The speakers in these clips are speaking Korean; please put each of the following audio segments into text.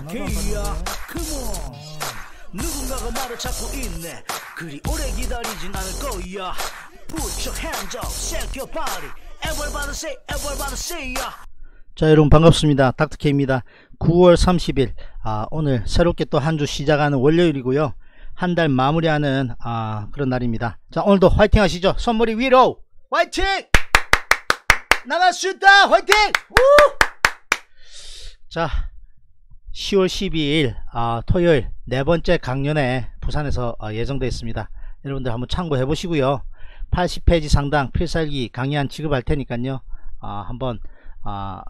닥터케이야 컴온 누군가가 말을 찾고 있네. 그리 오래 기다리진 않을 거야. Put your hands up, shake your body. Everybody say, everybody say ya. 자 여러분 반갑습니다. 닥터케입니다. 9월 30일 아, 오늘 새롭게 또 한 주 시작하는 월요일이고요. 한 달 마무리하는 아, 그런 날입니다. 자 오늘도 화이팅 하시죠. 선물이 위로! 화이팅! 나갈 수 있다! 화이팅! 우! 자 10월 12일 아, 토요일 네 번째 강연회 부산에서 어, 예정되어 있습니다. 여러분들 한번 참고해 보시고요. 80페이지 상당 필살기 강의한 지급할 테니까요. 아, 한번 아,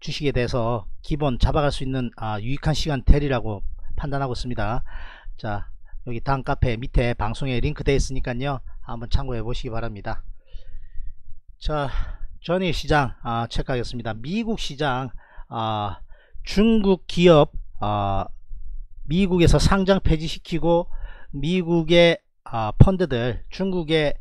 주식에 대해서 기본 잡아갈 수 있는 아, 유익한 시간 되리라고 판단하고 있습니다. 자 여기 다음 카페 밑에 방송에 링크 되어 있으니까요. 한번 참고해 보시기 바랍니다. 자 전일 시장 아, 체크하겠습니다. 미국 시장 아, 중국 기업 아, 미국에서 상장 폐지시키고 미국의 아, 펀드들 중국에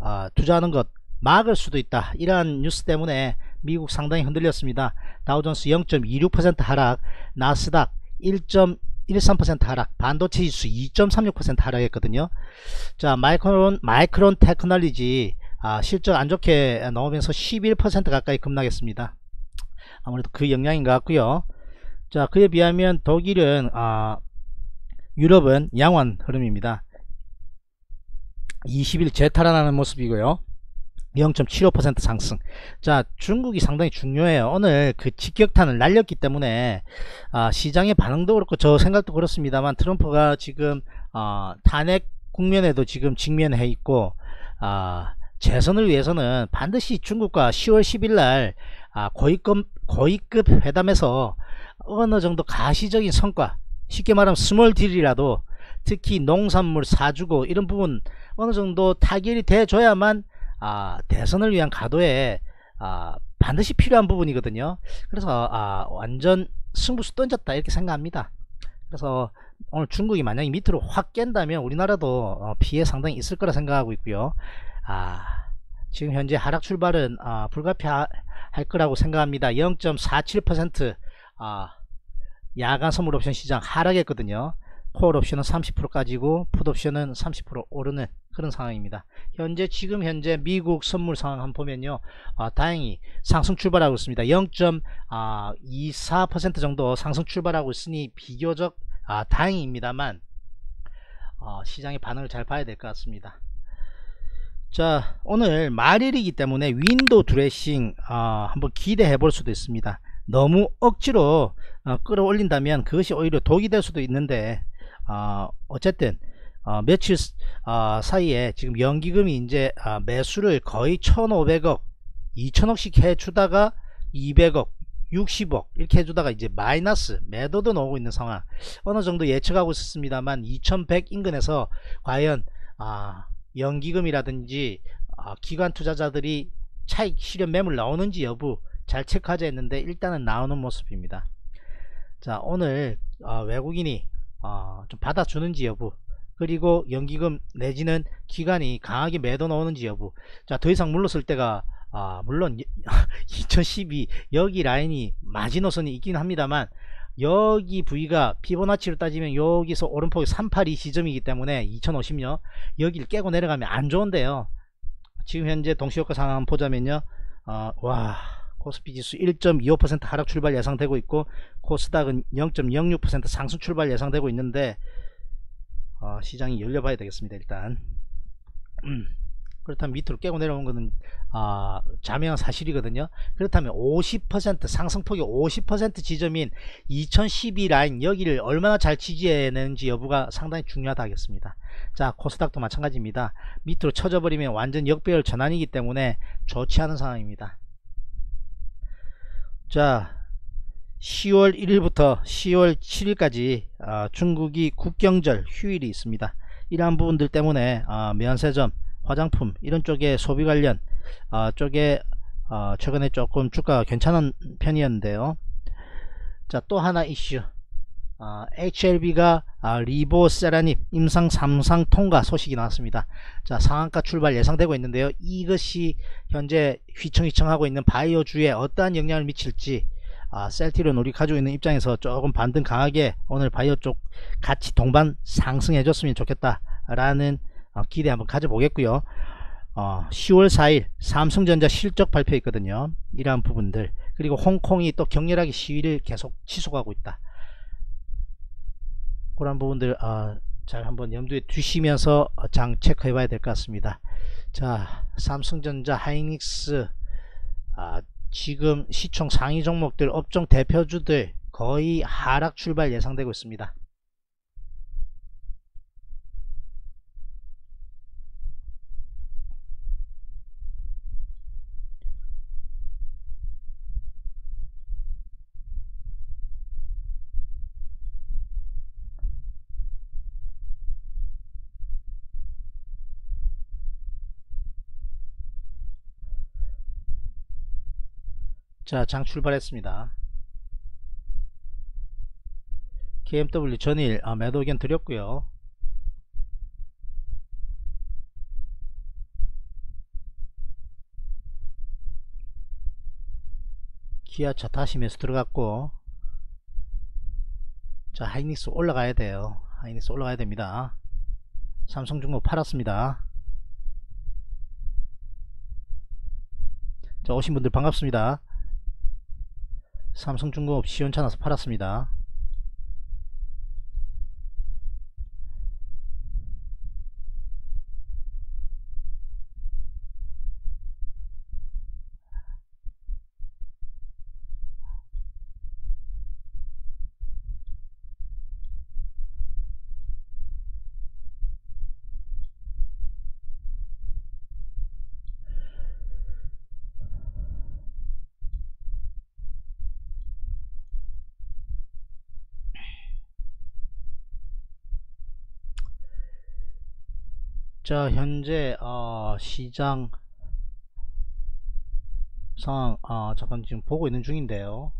아, 투자하는 것 막을 수도 있다. 이러한 뉴스 때문에 미국 상당히 흔들렸습니다. 다우존스 0.26% 하락 나스닥 1.13% 하락 반도체 지수 2.36% 하락했거든요. 자 마이크론 마이크론 테크놀리지 아, 실적 안 좋게 나오면서 11% 가까이 급락했습니다 아무래도 그 영향인 것 같고요. 자 그에 비하면 독일은 아, 유럽은 양원 흐름입니다. 20일 재탈환하는 모습이고요. 0.75% 상승. 자 중국이 상당히 중요해요. 오늘 그 직격탄을 날렸기 때문에 아, 시장의 반응도 그렇고 저 생각도 그렇습니다만 트럼프가 지금 아, 탄핵 국면에도 지금 직면해 있고 아, 재선을 위해서는 반드시 중국과 10월 10일 날 아, 고위급, 고위급 회담에서 어느 정도 가시적인 성과 쉽게 말하면 small deal이라도 특히 농산물 사주고 이런 부분 어느 정도 타결이 돼줘야만 아, 대선을 위한 가도에 아, 반드시 필요한 부분이거든요. 그래서 아, 완전 승부수 던졌다 이렇게 생각합니다. 그래서 오늘 중국이 만약에 밑으로 확 깬다면 우리나라도 어, 피해 상당히 있을 거라 생각하고 있고요. 아, 지금 현재 하락 출발은 아, 불가피 할 거라고 생각합니다. 0.47% 아, 야간 선물 옵션 시장 하락했거든요. 콜 옵션은 30% 까지고 풋 옵션은 30% 오르는 그런 상황입니다. 현재 지금 현재 미국 선물 상황 한번 보면요. 아, 다행히 상승 출발하고 있습니다. 0.24% 정도 상승 출발하고 있으니 비교적 아, 다행입니다만 어, 시장의 반응을 잘 봐야 될 것 같습니다. 자 오늘 말일이기 때문에 window dressing 어, 한번 기대해 볼 수도 있습니다. 너무 억지로 어, 끌어올린다면 그것이 오히려 독이 될 수도 있는데 어, 어쨌든 어, 며칠 어, 사이에 지금 연기금이 이제 어, 매수를 거의 1500억 2000억씩 해주다가 200억 60억 이렇게 해주다가 이제 마이너스 매도도 나오고 있는 상황 어느 정도 예측하고 있었습니다만 2100 인근에서 과연 아, 연기금이라든지 아, 기관 투자자들이 차익 실현 매물 나오는지 여부 잘 체크하자 했는데 일단은 나오는 모습입니다. 자 오늘 어, 외국인이 어, 좀 받아주는지 여부 그리고 연기금 내지는 기관이 강하게 매도 나오는지 여부. 자더 이상 물렀을 때가 아, 물론 2012 여기 라인이 마지노선이 있긴 합니다만 여기 부위가 피보나치로 따지면 여기서 오른폭이 382 지점이기 때문에 2050년 여기를 깨고 내려가면 안 좋은데요. 지금 현재 동시효과 상황 보자면요. 어, 와 코스피 지수 1.25% 하락 출발 예상되고 있고 코스닥은 0.06% 상승 출발 예상되고 있는데 어, 시장이 열려봐야 되겠습니다 일단. 음, 그렇다면 밑으로 깨고 내려오는 것은 어, 자명한 사실이거든요. 그렇다면 50% 상승폭이 50% 지점인 2012 라인 여기를 얼마나 잘 지지해내는지 여부가 상당히 중요하다 하겠습니다. 자 코스닥도 마찬가지입니다. 밑으로 쳐져 버리면 완전 역배열 전환이기 때문에 좋지 않은 상황입니다. 자 10월 1일부터 10월 7일까지 어, 중국이 국경절 휴일이 있습니다. 이러한 부분들 때문에 어, 면세점 화장품 이런 쪽에 소비 관련 어, 쪽에 어, 최근에 조금 주가가 괜찮은 편이었는데요 자 또 하나 이슈 어, HLB가 아, 리보세라닙 임상 3상 통과 소식이 나왔습니다. 자 상한가 출발 예상되고 있는데요. 이것이 현재 휘청휘청하고 있는 바이오주에 어떠한 영향을 미칠지 아, 셀티론 우리 가지고 있는 입장에서 조금 반등 강하게 오늘 바이오 쪽 같이 동반 상승해 줬으면 좋겠다 라는 어, 기대 한번 가져보겠고요. 어, 10월 4일 삼성전자 실적 발표 있거든요. 이러한 부분들. 그리고 홍콩이 또 격렬하게 시위를 계속 지속하고 있다. 그런 부분들 어, 잘 한번 염두에 두시면서 장 체크해 봐야 될 것 같습니다. 자 삼성전자 하이닉스 아, 지금 시총 상위 종목들 업종 대표주들 거의 하락 출발 예상되고 있습니다 자, 장 출발했습니다. KMW 전일 아, 매도 의견 드렸고요. 기아차 다시 매수 들어갔고 자 하이닉스 올라가야 돼요 하이닉스 올라가야 됩니다 삼성중국 팔았습니다 자 오신 분들 반갑습니다 삼성중공업 시원찮 아서 팔았습니다. 자 현재 어, 시장 상황 어, 잠깐 지금 보고 있는 중인데요.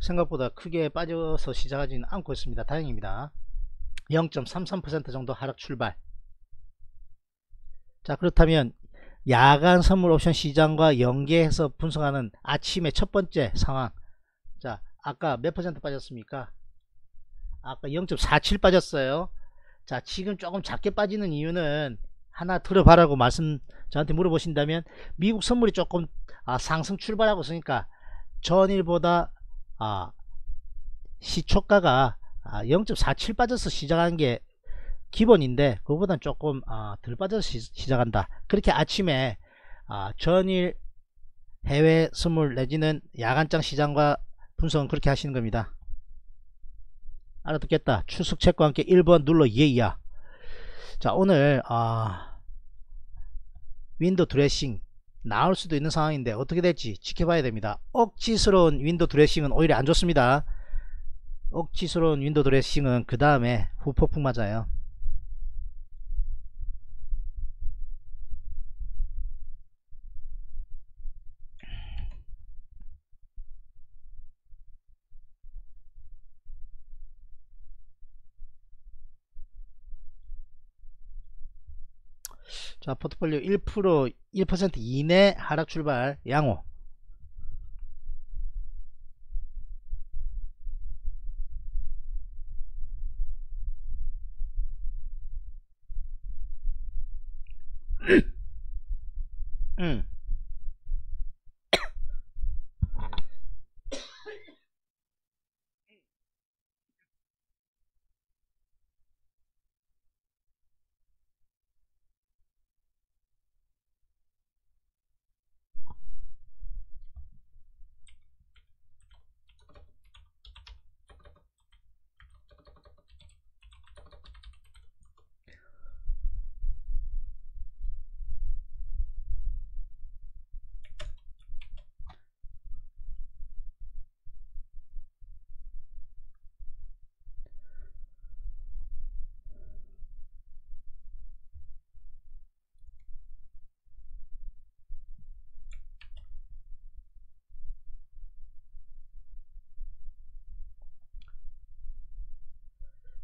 생각보다 크게 빠져서 시작하지는 않고 있습니다. 다행입니다. 0.33% 정도 하락 출발. 자 그렇다면 야간 선물 옵션 시장과 연계해서 분석하는 아침의 첫 번째 상황. 자 아까 몇 퍼센트 빠졌습니까? 아까 0.47 빠졌어요. 자 지금 조금 작게 빠지는 이유는 하나 들어봐라고 말씀 저한테 물어보신다면 미국 선물이 조금 아, 상승 출발하고 있으니까 전일보다 아, 시초가가 아, 0.47 빠져서 시작한 게 기본인데 그거보단 조금 어, 덜 빠져서 시, 작한다. 그렇게 아침에 어, 전일 해외 선물 내지는 야간장 시장과 분석은 그렇게 하시는 겁니다. 알아듣겠다. 추석 체크와 함께 1번 눌러 예이야. 자 오늘 어, 윈도 드레싱 나올 수도 있는 상황인데 어떻게 될지 지켜봐야 됩니다. 억지스러운 윈도 드레싱은 오히려 안 좋습니다. 억지스러운 윈도 드레싱은 그 다음에 후폭풍 맞아요 자 포트폴리오 1% 1% 이내 하락 출발 양호 음.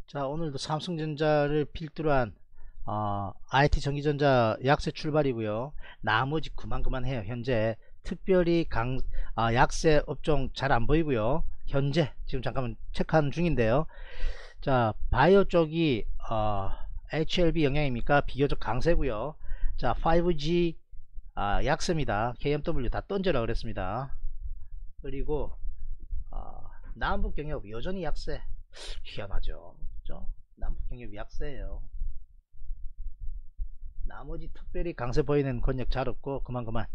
자 오늘도 삼성전자를 필두로 한 어, IT 전기전자 약세 출발이고요. 나머지 그만 그만해요. 현재 특별히 강 아, 약세 업종 잘 안 보이고요. 현재 지금 잠깐만 체크하는 중인데요. 자 바이오 쪽이 어, HLB 영향입니까? 비교적 강세고요. 자 5G 아, 약세입니다. KMW 다 던져라 그랬습니다. 그리고 어, 남북 경협 여전히 약세. 희한하죠 그죠? 남북 경협 약세예요. 나머지 특별히 강세 보이는 권역 잘 없고 그만 그만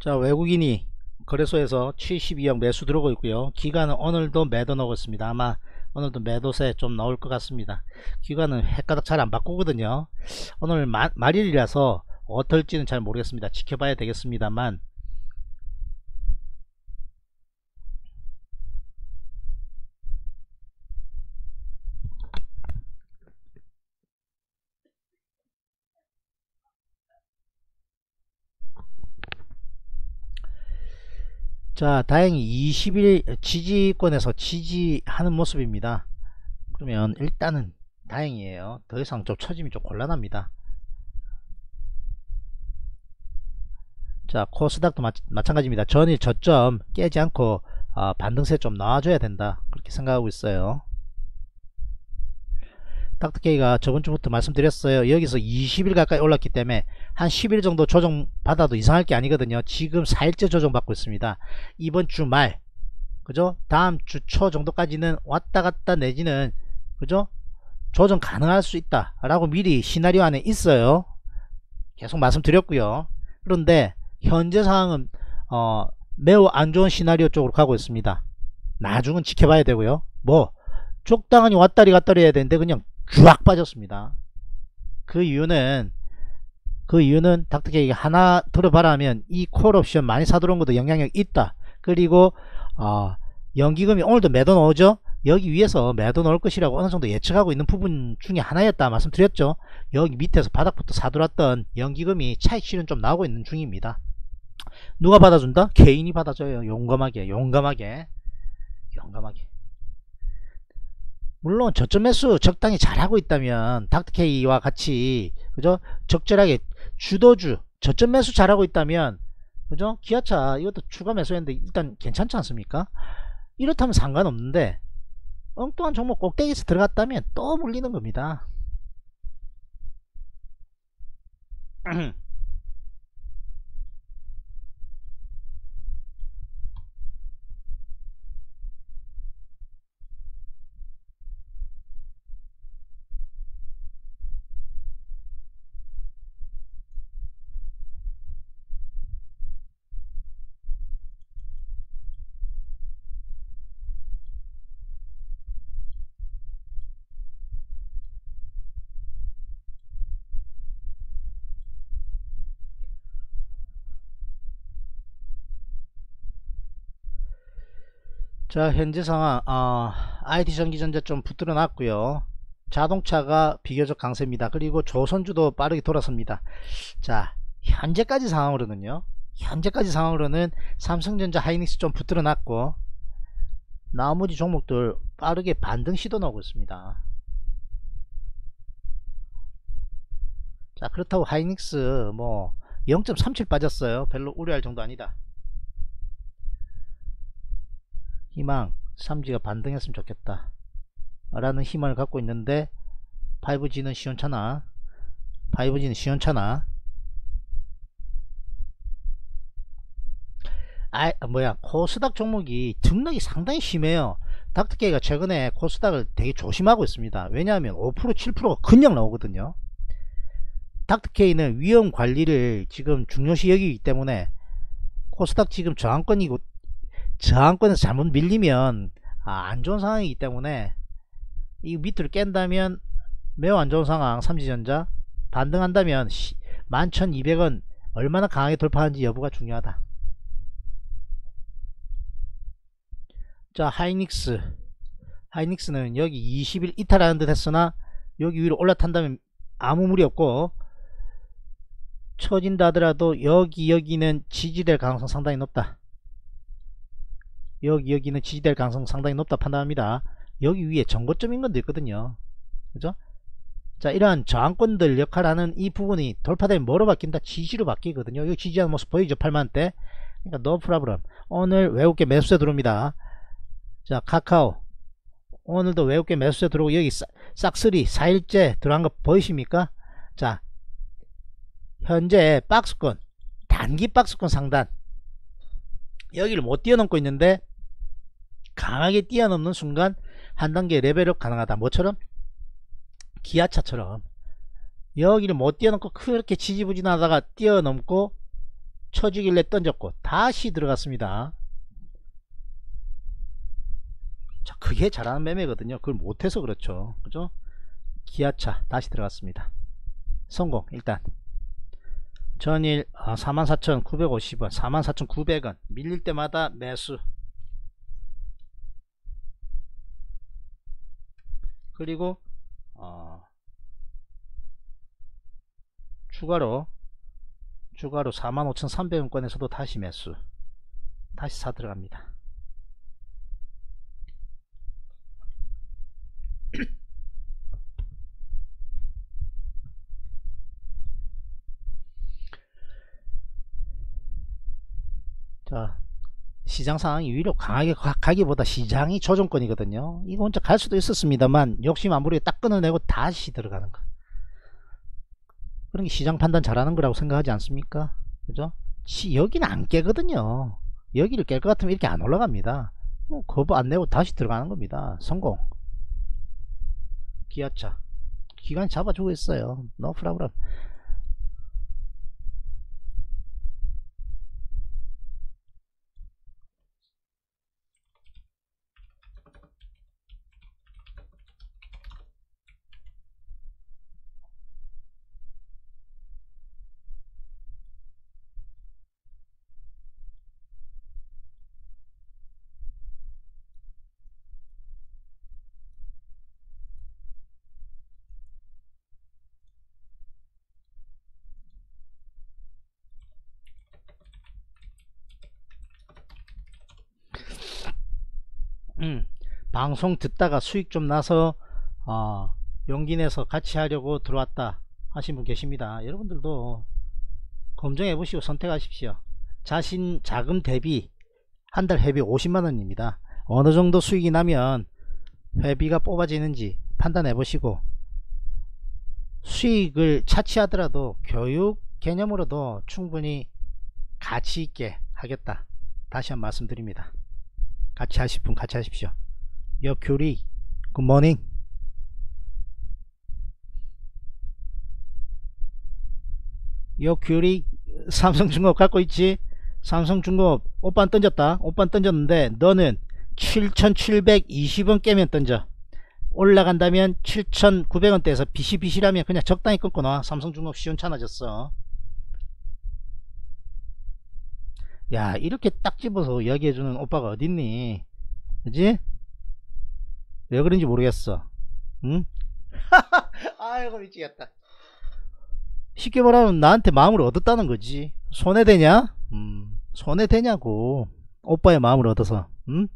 자 외국인이 거래소에서 72억 매수 들어오고 있고요. 기간은 오늘도 매도 나오고 있습니다. 아마 오늘도 매도세 좀 나올 것 같습니다. 기간은 헷가닥 잘 안 바꾸거든요. 오늘 마, 말일이라서 어떨지는 잘 모르겠습니다. 지켜봐야 되겠습니다만 자 다행히 20일 지지권에서 지지하는 모습입니다. 그러면 일단은 다행이에요. 더 이상 좀 처짐이 좀 곤란합니다. 자 코스닥도 마, 찬가지입니다. 전일 저점 깨지 않고 어, 반등세 좀 나와줘야 된다. 그렇게 생각하고 있어요 닥터케이가 저번 주부터 말씀드렸어요. 여기서 20일 가까이 올랐기 때문에 한 10일 정도 조정 받아도 이상할 게 아니거든요. 지금 4일째 조정 받고 있습니다. 이번 주 말 그죠? 다음 주 초 정도까지는 왔다 갔다 내지는 그죠? 조정 가능할 수 있다 라고 미리 시나리오 안에 있어요. 계속 말씀드렸고요. 그런데 현재 상황은 어, 매우 안 좋은 시나리오 쪽으로 가고 있습니다. 나중은 지켜봐야 되고요. 뭐 적당하니 왔다리 갔다리 해야 되는데 그냥 쫙 빠졌습니다. 그 이유는 그 이유는 닥터케이가 하나 들어봐라 하면 이 콜옵션 많이 사들어온 것도 영향력 있다. 그리고 어, 연기금이 오늘도 매도 나오죠. 여기 위에서 매도 나올 것이라고 어느 정도 예측하고 있는 부분 중에 하나였다 말씀드렸죠. 여기 밑에서 바닥부터 사들었던 연기금이 차익 실은 좀 나오고 있는 중입니다. 누가 받아준다? 개인이 받아줘요. 용감하게 용감하게 용감하게 물론 저점 매수 적당히 잘하고 있다면 닥터케이와 같이 그죠? 적절하게 주도주 저점 매수 잘하고 있다면 그죠? 기아차 이것도 추가 매수했는데 일단 괜찮지 않습니까? 이렇다면 상관없는데 엉뚱한 종목 꼭대기에서 들어갔다면 또 물리는 겁니다 자 현재 상황 어, IT 전기전자 좀 붙들어 놨고요. 자동차가 비교적 강세입니다. 그리고 조선주도 빠르게 돌아섭니다. 자 현재까지 상황으로는요 현재까지 상황으로는 삼성전자 하이닉스 좀 붙들어 놨고 나머지 종목들 빠르게 반등 시도 나오고 있습니다. 자 그렇다고 하이닉스 뭐 0.37 빠졌어요. 별로 우려할 정도 아니다 희망 3G가 반등했으면 좋겠다. 라는 희망을 갖고 있는데 5G는 시원찮아. 5G는 시원찮아. 아 뭐야 코스닥 종목이 등락이 상당히 심해요. 닥터케이가 최근에 코스닥을 되게 조심하고 있습니다. 왜냐하면 5% 7%가 그냥 나오거든요. 닥터케이는 위험 관리를 지금 중요시 여기기 때문에 코스닥 지금 저항권이고 저항권에서 잘못 밀리면 아, 안 좋은 상황이기 때문에 이 밑으로 깬다면 매우 안 좋은 상황 삼지전자. 반등한다면 11,200원 얼마나 강하게 돌파하는지 여부가 중요하다. 자 하이닉스. 하이닉스는 여기 20일 이탈하는 듯 했으나 여기 위로 올라탄다면 아무 무리 없고 처진다 하더라도 여기 여기는 지지될 가능성 상당히 높다 여기 여기는 지지될 가능성 상당히 높다 판단합니다. 여기 위에 전고점인 건도 있거든요. 그죠? 자 이러한 저항권들 역할하는 이 부분이 돌파되면 뭐로 바뀐다? 지지로 바뀌거든요. 여기 지지하는 모습 보이죠? 8만원대? 그러니까 no problem 오늘 외국계 매수세 들어옵니다. 자 카카오. 오늘도 외국계 매수세 들어오고 여기 싹쓸이 4일째 들어간 거 보이십니까? 자 현재 박스권 단기 박스권 상단. 여기를 못 뛰어넘고 있는데 강하게 뛰어넘는 순간 한 단계 레벨업 가능하다. 뭐처럼? 기아차처럼. 여기를 못 뛰어넘고 그렇게 지지부진하다가 뛰어넘고 쳐주길래 던졌고 다시 들어갔습니다. 자 그게 잘하는 매매거든요. 그걸 못해서 그렇죠. 그죠? 기아차 다시 들어갔습니다. 성공 일단. 전일 아, 44,950원 44,900원. 밀릴 때마다 매수 그리고 어, 추가로 추가로 45,300원권에서도 다시 매수 다시 사 들어갑니다. 자 시장 상황이 위로 강하게 가, 기보다 시장이 조정권이거든요. 이거 혼자 갈 수도 있었습니다만 욕심 안 부리게 딱 끊어내고 다시 들어가는 거. 그런 게 시장 판단 잘하는 거라고 생각하지 않습니까? 그죠? 시, 여기는 안 깨거든요. 여기를 깰 것 같으면 이렇게 안 올라갑니다. 뭐, 거부 안 내고 다시 들어가는 겁니다. 성공. 기아차. 기간 잡아주고 있어요. 노 프라브람 음, 방송 듣다가 수익 좀 나서 어, 용기 내서 같이 하려고 들어왔다 하신 분 계십니다. 여러분들도 검증해 보시고 선택하십시오. 자신 자금 대비 한 달 회비 50만원입니다. 어느 정도 수익이 나면 회비가 뽑아지는지 판단해 보시고 수익을 차치하더라도 교육 개념으로도 충분히 가치 있게 하겠다. 다시 한 번 말씀드립니다. 같이 하실 분 같이 하십시오 여큐리 굿모닝 여큐리 삼성중공업 갖고 있지? 삼성중공업 오빤 던졌다. 오빤 던졌는데 너는 7720원 깨면 던져. 올라간다면 7900원대에서 비시비시라면 그냥 적당히 끊고 놔 삼성중공업 시원찮아졌어. 야 이렇게 딱 집어서 이야기해주는 오빠가 어딨니? 그지? 왜 그런지 모르겠어 응? 아이고 미치겠다 쉽게 말하면 나한테 마음을 얻었다는 거지 손해되냐? 음, 손해되냐고 오빠의 마음을 얻어서 응?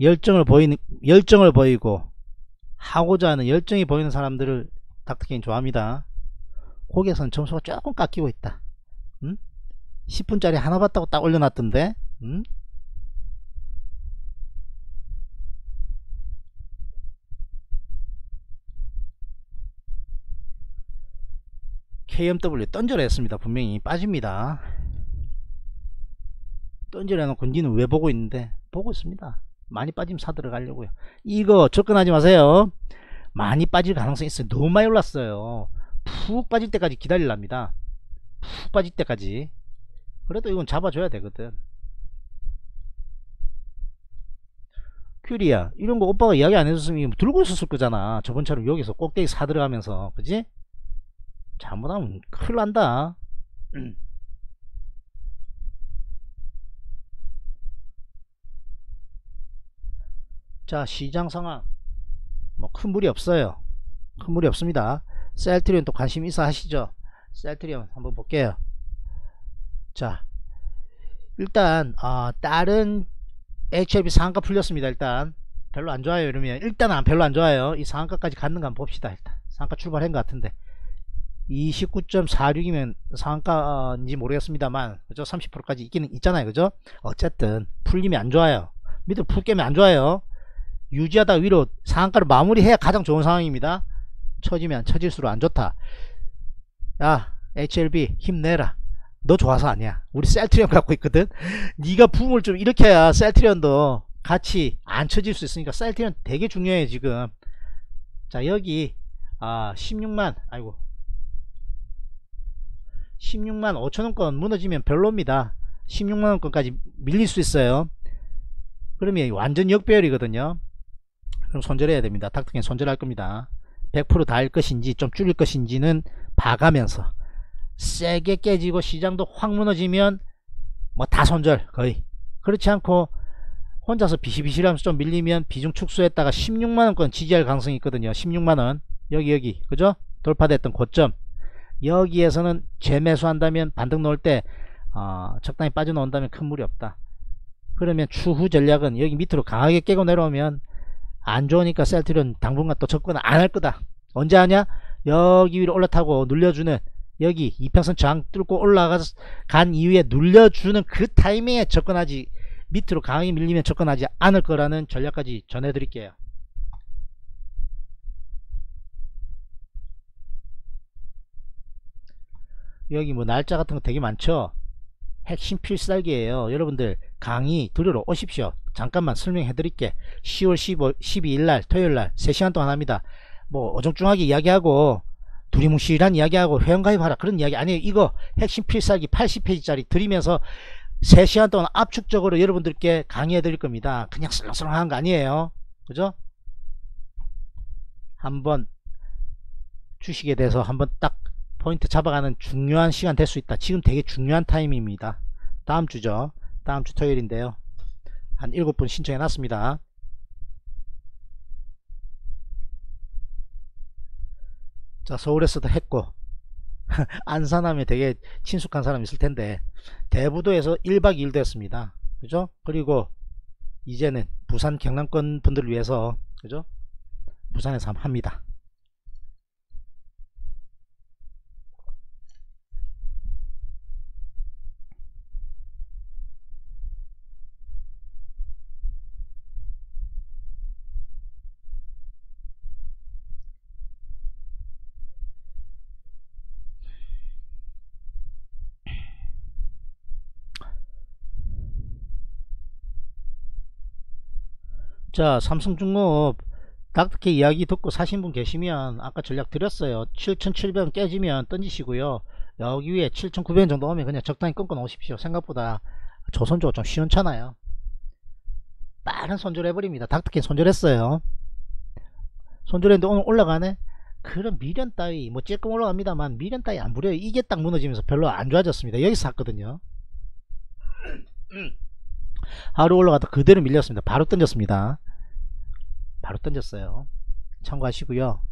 열정을 보이는 열정을 보이고 하고자 하는 열정이 보이는 사람들을 닥터케인 좋아합니다 거기에서는 점수가 조금 깎이고 있다 음? 10분짜리 하나 봤다고 딱 올려놨던데 음? KMW 던져라 했습니다. 분명히 빠집니다. 던져라 해놓고 니는 왜 보고 있는데? 보고 있습니다. 많이 빠지면 사 들어가려고요. 이거 접근하지 마세요. 많이 빠질 가능성이 있어요. 너무 많이 올랐어요. 푹 빠질 때까지 기다리랍니다. 푹 빠질 때까지. 그래도 이건 잡아줘야 되거든. 큐리야 이런 거 오빠가 이야기 안 해줬으면 들고 있었을 거잖아. 저번처럼 여기서 꼭대기 사 들어가면서. 그지? 자 잘못하면 큰일 난다. 자 시장 상황. 뭐 큰 무리 없어요. 큰 무리 없습니다. 셀트리온 또 관심 있어 하시죠? 셀트리온 한번 볼게요. 자 일단 어, 다른 HLB 상한가 풀렸습니다 일단. 별로 안 좋아요 이러면. 일단 안 별로 안 좋아요. 이 상한가까지 갔는가 한번 봅시다 일단. 상한가 출발한 것 같은데 29.46이면 상한가인지 모르겠습니다만 그죠? 30%까지 있기는 있잖아요 그죠? 어쨌든 흐름이 안 좋아요. 밑으로 풀 깨면 안 좋아요. 유지하다 위로 상한가를 마무리해야 가장 좋은 상황입니다. 처지면 처질수록 안 좋다. 야 HLB 힘내라. 너 좋아서 아니야. 우리 셀트리온 갖고 있거든? 네가 붐을 좀 일으켜야 셀트리온도 같이 안 쳐질 수 있으니까 셀트리온 되게 중요해 지금. 자 여기 아 16만 아이고 16만 5천원권 무너지면 별로입니다. 16만원권까지 밀릴 수 있어요. 그러면 완전 역배열이거든요. 그럼 손절해야 됩니다. 닥터캔 손절할 겁니다. 100%다 할 것인지 좀 줄일 것인지는 봐가면서 세게 깨지고 시장도 확 무너지면 뭐 다 손절 거의. 그렇지 않고 혼자서 비실비실하면서 좀 밀리면 비중 축소했다가 16만원권 지지할 가능성이 있거든요. 16만원. 여기 여기. 그죠? 돌파됐던 고점 여기에서는 재매수한다면 반등 놓을 때 어, 적당히 빠져나온다면 큰 무리 없다. 그러면 추후 전략은 여기 밑으로 강하게 깨고 내려오면 안 좋으니까 셀트리온 당분간 또 접근 안 할 거다. 언제 하냐? 여기 위로 올라타고 눌려주는 여기 이평선 저항 뚫고 올라간 이후에 눌려주는 그 타이밍에 접근하지 밑으로 강하게 밀리면 접근하지 않을 거라는 전략까지 전해드릴게요 여기 뭐 날짜 같은 거 되게 많죠? 핵심 필살기예요. 여러분들 강의 들으러 오십시오. 잠깐만 설명해 드릴게. 10월 15, 12일날 토요일날 3시간 동안 합니다. 뭐 어정쩡하게 이야기하고 두리뭉실한 이야기하고 회원가입하라 그런 이야기 아니에요. 이거 핵심 필살기 80페이지짜리 드리면서 3시간 동안 압축적으로 여러분들께 강의해 드릴 겁니다. 그냥 슬렁슬렁한 거 아니에요. 그죠? 한번 주식에 대해서 한번 딱 포인트 잡아가는 중요한 시간 될 수 있다. 지금 되게 중요한 타임입니다. 다음 주죠. 다음 주 토요일인데요. 한 7분 신청해 놨습니다. 자 서울에서도 했고 안산하면 되게 친숙한 사람 있을 텐데 대부도에서 1박 2일도 했습니다. 그죠? 그리고 이제는 부산 경남권 분들을 위해서 그죠? 부산에서 합니다 자 삼성중공업 닥터케 이야기 듣고 사신 분 계시면 아까 전략 드렸어요. 7700원 깨지면 던지시고요. 여기 위에 7900원 정도 오면 그냥 적당히 끊고 놓으십시오. 생각보다 조선주가 좀 시원찮아요. 빠른 손절 해버립니다. 닥터케 손절했어요. 손절했는데 오늘 올라가네? 그런 미련 따위 뭐 찔끔 올라갑니다만 미련 따위 안 부려요. 이게 딱 무너지면서 별로 안 좋아졌습니다. 여기서 샀거든요 하루 올라가다 그대로 밀렸습니다. 바로 던졌습니다. 바로 던졌어요. 참고하시고요.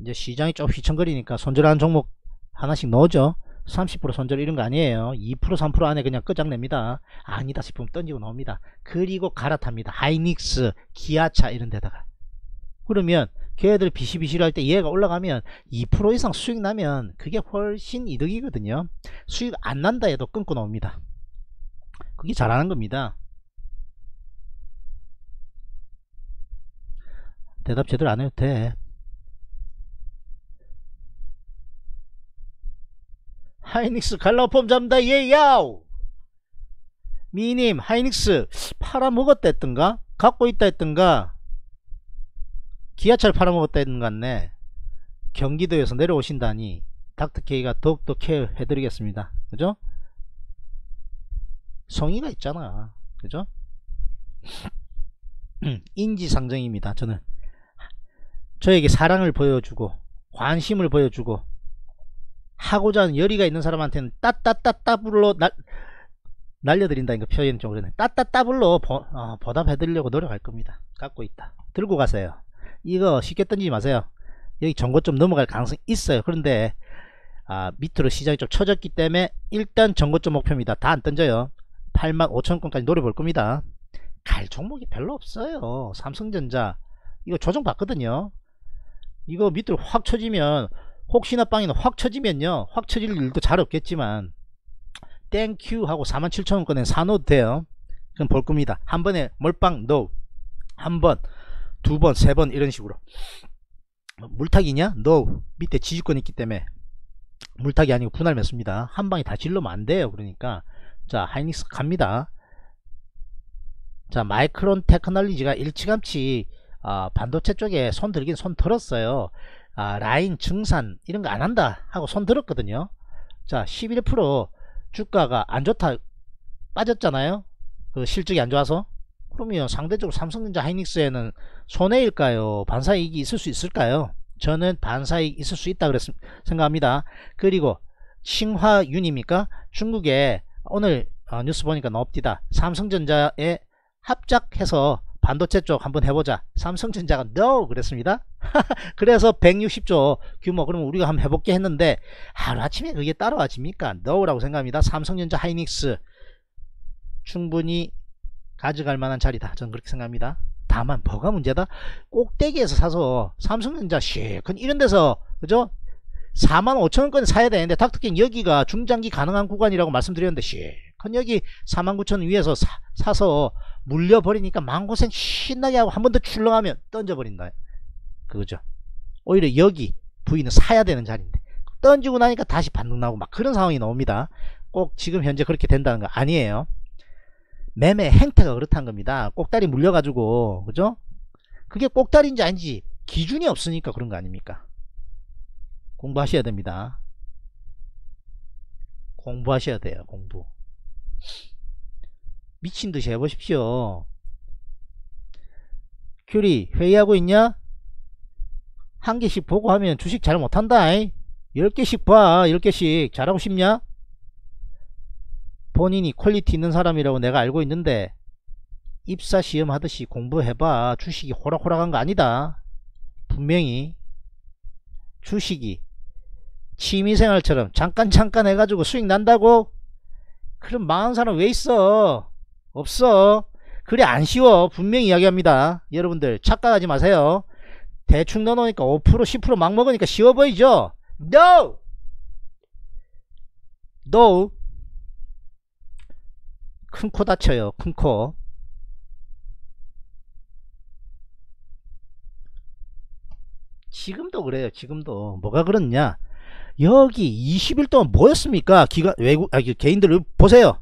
이제 시장이 좀 휘청거리니까 손절하는 종목 하나씩 넣어줘. 30% 손절 이런 거 아니에요. 2% 3% 안에 그냥 끝장냅니다. 아니다 싶으면 던지고 나옵니다. 그리고 갈아탑니다. 하이닉스, 기아차 이런 데다가. 그러면 걔들 비시비시를 할때 얘가 올라가면 2% 이상 수익 나면 그게 훨씬 이득이거든요. 수익 안 난다 해도 끊고 나옵니다. 그게 잘하는 겁니다. 대답 제대로 안 해도 돼. 하이닉스 갈라폼 잡는다. 예야우 미님 하이닉스 팔아먹었다 했던가? 갖고 있다 했던가 기아차를 팔아먹었다 했는 것 같네. 경기도에서 내려오신다니 닥터케이가 더욱더 케어 해드리겠습니다. 그죠? 성의가 있잖아. 그죠? 인지상정입니다. 저는. 저에게 사랑을 보여주고 관심을 보여주고 하고자 하는 열의가 있는 사람한테는 따따따따불로 날, 날려드린다는 그 표현이 좀 그러네. 따따따불로 보, 어, 보답해드리려고 노력할 겁니다. 갖고 있다. 들고 가세요 이거 쉽게 던지지 마세요. 여기 좀 넘어갈 가능성이 있어요. 그런데 아, 밑으로 시장이 좀 쳐졌기 때문에 일단 정고점 목표입니다. 다 안 던져요. 8만 5천건까지 노려볼 겁니다. 갈 종목이 별로 없어요. 삼성전자. 이거 조정 받거든요. 이거 밑으로 확 쳐지면 혹시나 빵이나 확 쳐지면요. 확 쳐질 일도 잘 없겠지만 thank you 하고 47,000원권에 사놓도 돼요. 그럼 볼 겁니다. 한 번에 몰빵 no. 한번 두 번 세 번 이런 식으로. 물타기냐? no 밑에 지지권 있기 때문에 물타기 아니고 분할 매수입니다. 한 방에 다 질러면 안 돼요. 그러니까. 자 하이닉스 갑니다. 자 마이크론 테크놀로지가 일찌감치 아, 반도체 쪽에 손 들긴 손 들었어요. 아, 라인 증산 이런 거 안 한다 하고 손 들었거든요. 자 11% 주가가 안 좋다 빠졌잖아요. 그 실적이 안 좋아서. 그러면 상대적으로 삼성전자 하이닉스에는 손해일까요? 반사이익이 있을 수 있을까요? 저는 반사이익 있을 수 있다 그랬 생각합니다. 그리고 칭화윤입니까? 중국에 오늘 어, 뉴스 보니까 나옵니다. 삼성전자에 합작해서 반도체 쪽 한번 해보자. 삼성전자가 NO! 그랬습니다. 그래서 160조 규모 그러면 우리가 한번 해볼게 했는데 하루아침에 그게 따라와집니까? NO라고 생각합니다. 삼성전자 하이닉스. 충분히 가져갈 만한 자리다. 저는 그렇게 생각합니다 다만 뭐가 문제다? 꼭대기에서 사서 삼성전자 시큰 이런 데서 그죠? 4만 5천원권에 사야 되는데 닥터킹 여기가 중장기 가능한 구간이라고 말씀드렸는데 시큰 여기 4만 9천원 위에서 사, 사서 물려버리니까 망고생 신나게 하고 한 번 더 출렁하면 던져버린다. 그거죠. 오히려 여기 부위는 사야 되는 자리인데. 던지고 나니까 다시 반등 나오고 막 그런 상황이 나옵니다. 꼭 지금 현재 그렇게 된다는 거 아니에요 매매 행태가 그렇다는 겁니다. 꼭다리 물려가지고 그죠? 그게 꼭다리인지 아닌지 기준이 없으니까 그런 거 아닙니까? 공부하셔야 됩니다. 공부하셔야 돼요 공부. 미친 듯이 해보십시오. 큐리 회의하고 있냐? 한 개씩 보고 하면 주식 잘 못한다 10개씩 봐 10개씩. 잘하고 싶냐 본인이 quality 있는 사람이라고 내가 알고 있는데 입사 시험 하듯이 공부해봐. 주식이 호락호락한 거 아니다. 분명히 주식이 취미생활처럼 잠깐 잠깐 해가지고 수익 난다고? 그럼 망한 사람 왜 있어? 없어. 그래 안 쉬워. 분명히 이야기합니다. 여러분들 착각하지 마세요. 대충 넣어놓으니까 5% 10%막 먹으니까 쉬워 보이죠? No! No 큰 코 다쳐요 큰 코. 지금도 그래요 지금도. 뭐가 그렇냐? 여기 20일 동안 뭐였습니까? 기가 외국 아 개인들 보세요.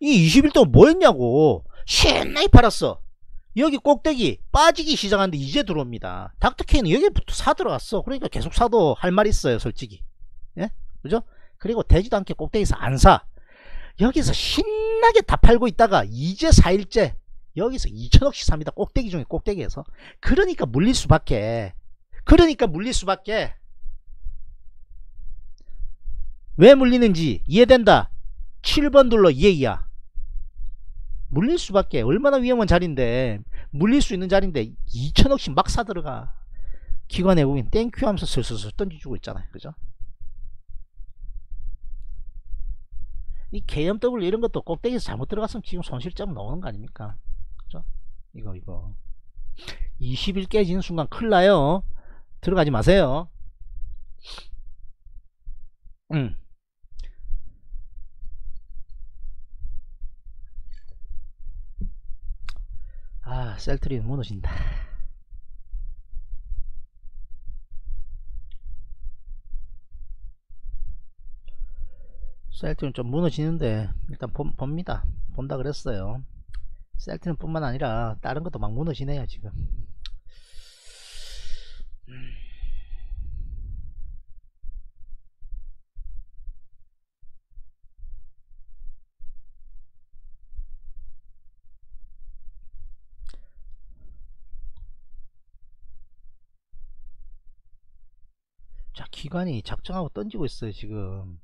이 20일 동안 뭐였냐고. 신나게 팔았어. 여기 꼭대기 빠지기 시작하는데 이제 들어옵니다. 닥터케이는 여기부터 사 들어갔어. 그러니까 계속 사도 할 말 있어요 솔직히. 예? 그죠? 그리고 되지도 않게 꼭대기에서 안 사 여기서 신나게 다 팔고 있다가 이제 4일째 여기서 2천억씩 삽니다. 꼭대기 중에 꼭대기에서. 그러니까 물릴 수밖에. 그러니까 물릴 수밖에. 왜 물리는지 이해된다. 7번 눌러 이해야 물릴 수밖에. 얼마나 위험한 자리인데. 물릴 수 있는 자리인데 2천억씩 막 사들어가. 기관 외국인 thank you 하면서 슬슬슬 던져주고 있잖아요. 그죠 이 KMW 이런 것도 꼭대기에서 잘못 들어갔으면 지금 손실점 나오는 거 아닙니까? 그죠? 이거 이거. 20일 깨지는 순간 큰일 나요. 들어가지 마세요. 음. 아 셀트리는 무너진다 셀트는 좀 무너지는데 일단 봅니다. 본다 그랬어요. 셀트는 뿐만 아니라 다른 것도 막 무너지네요 지금. 자 기관이 작정하고 던지고 있어요 지금.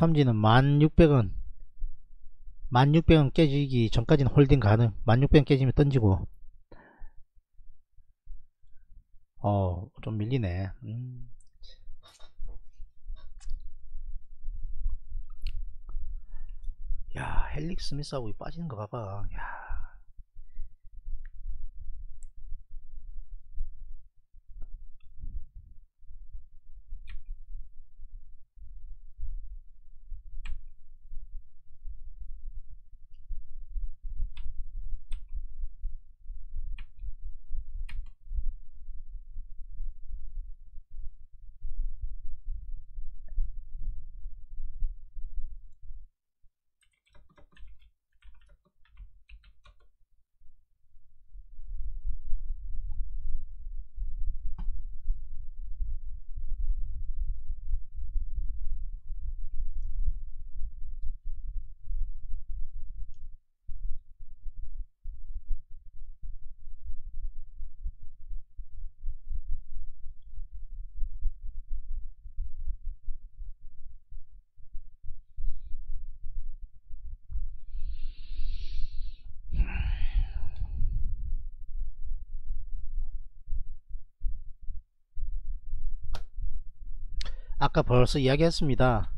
삼지는 1600원 1600원 깨지기 전까지는 holding 가능. 1600원 깨지면 던지고. 어 좀 밀리네. 음. 야 헬릭스미스하고 빠지는 거 봐봐. 야 아까 벌써 이야기했습니다.